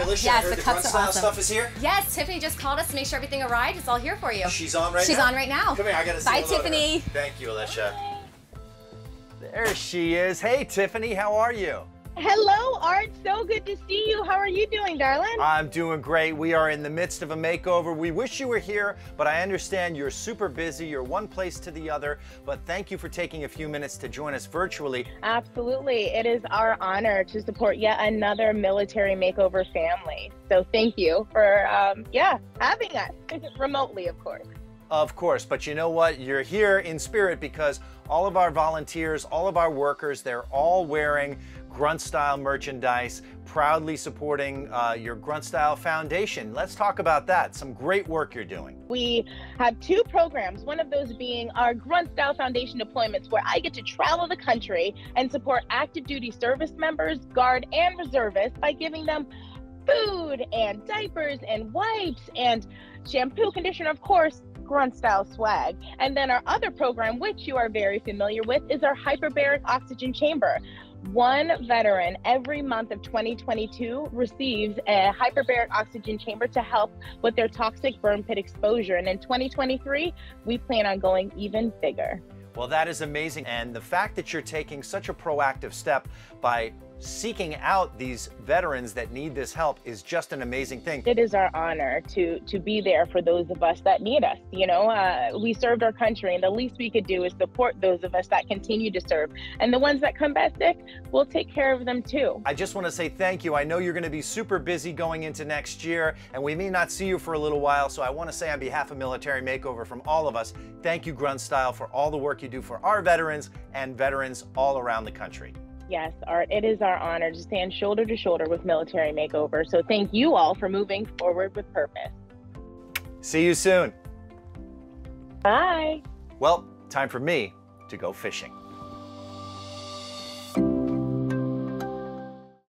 Alicia, Yes, I heard the the, cups grunt are style awesome. stuff is here. Yes, Tiffany just called us to make sure everything arrived. It's all here for you. She's on right now. She's now? on right now. Come here, I gotta say Bye, hello to her. Tiffany. Thank you, Alicia. There she is. Hey, Tiffany, how are you? Hello, Art. So good to see you. How are you doing, darling? I'm doing great. We are in the midst of a makeover. We wish you were here, but I understand you're super busy. You're one place to the other. But thank you for taking a few minutes to join us virtually. Absolutely. It is our honor to support yet another military makeover family. So thank you for, um, yeah, having us remotely, of course. Of course, but you know what? You're here in spirit because all of our volunteers, all of our workers, they're all wearing Grunt Style merchandise, proudly supporting uh, your Grunt Style Foundation. Let's talk about that. Some great work you're doing. We have two programs, one of those being our Grunt Style Foundation deployments, where I get to travel the country and support active duty service members, guard, and reservists by giving them food and diapers and wipes and shampoo, conditioner, of course, grunt style swag. And then our other program, which you are very familiar with, is our hyperbaric oxygen chamber. One veteran every month of 2022 receives a hyperbaric oxygen chamber to help with their toxic burn pit exposure. And in 2023, we plan on going even bigger. Well, that is amazing. And the fact that you're taking such a proactive step by seeking out these veterans that need this help is just an amazing thing. It is our honor to to be there for those of us that need us. You know, uh, we served our country, and the least we could do is support those of us that continue to serve. And the ones that come back sick, we'll take care of them too. I just want to say thank you. I know you're going to be super busy going into next year, and we may not see you for a little while. So I want to say, on behalf of Military Makeover from all of us, thank you, Grunt Style, for all the work you do for our veterans and veterans all around the country. Yes, Art, it is our honor to stand shoulder to shoulder with Military Makeover. So thank you all for moving forward with purpose. See you soon. Bye. Well, time for me to go fishing.